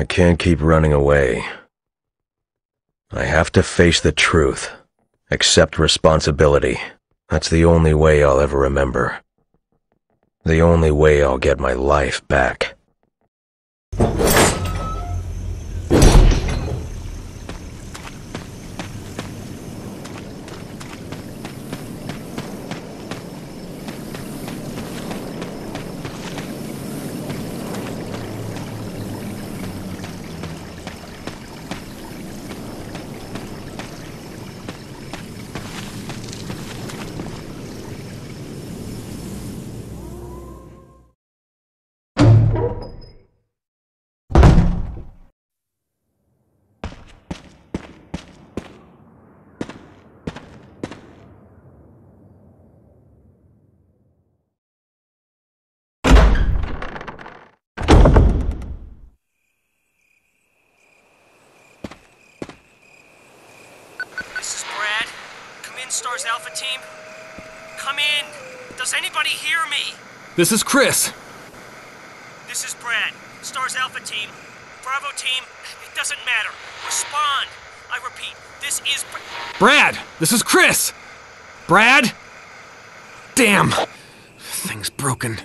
I can't keep running away. I have to face the truth. Accept responsibility. That's the only way I'll ever remember. The only way I'll get my life back. This is Brad. Come in, Stars Alpha Team. Come in. Does anybody hear me? This is Chris. This is Brad. Stars Alpha Team. Bravo Team. It doesn't matter. Respond. I repeat, this is. Br- Brad, this is Chris. Brad? Damn. Thing's broken.